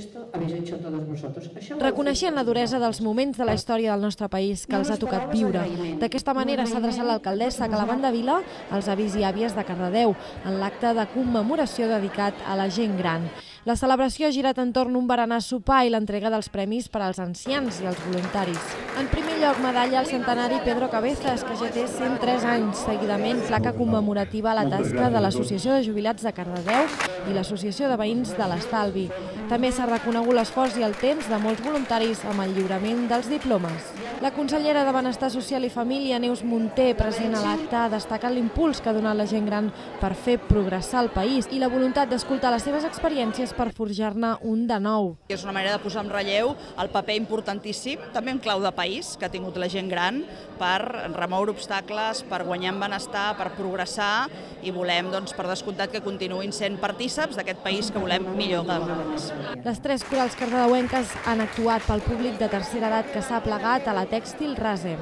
esto habéis hecho todos vosotros. Això Reconeixent la duresa dels moments de la història del nostre país que els ha tocat viure. D'aquesta manera s'ha adreçat l'alcaldessa Calamanda Vila als avis i àvies de Cardedeu en l'acte de commemoració dedicat a la gent gran. La celebració ha girat entorn un berenar sopar i l'entrega dels premis per als ancians i els voluntaris. En primer lloc, medalla al centenari Pedro Cabezas, que ja té 103 anys. Seguidament, placa commemorativa a la tasca de l'Associació de Jubilats de Cardedeu i l'Associació de Veïns de l'Estalvi. També s'ha reconegut l'esforç i el temps de molts voluntaris amb el lliurament dels diplomes. La consellera de Benestar Social i Família, Neus Munté, present a l'acte, destacat l'impuls que ha donat la gent gran per fer progressar el país i la voluntat d'escoltar les seves experiències per forjar-ne un de nou. És una manera de posar en relleu el paper importantíssim, també en clau de país, que ha tingut la gent gran per remoure obstacles, per guanyar en benestar, per progressar i volem, doncs, per descomptat, que continuïn sent partíceps d'aquest país que volem millor cada vegada més. Les tres corals cardedeuenques han actuat pel públic de tercera edat que s'ha plegat a la tèxtil Rase.